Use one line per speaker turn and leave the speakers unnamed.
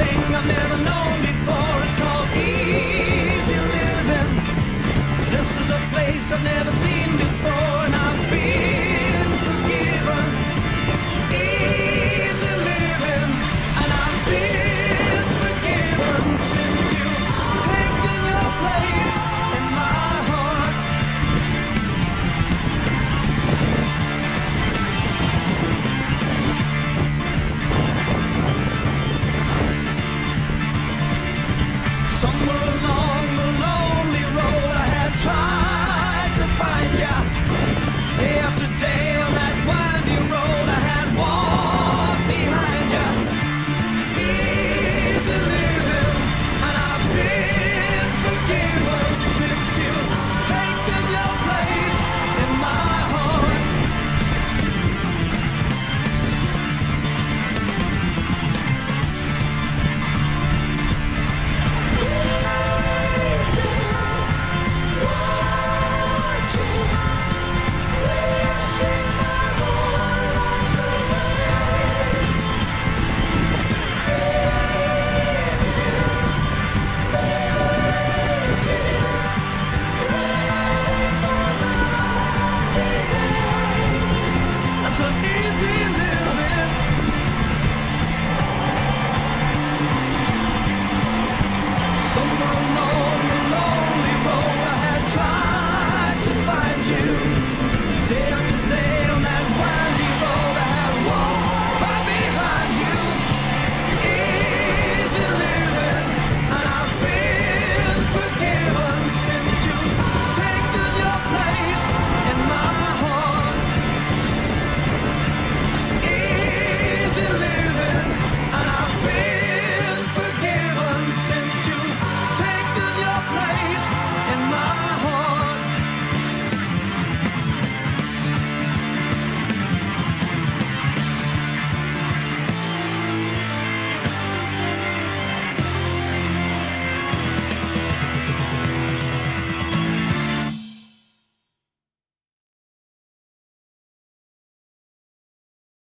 thing I've never known before. to me.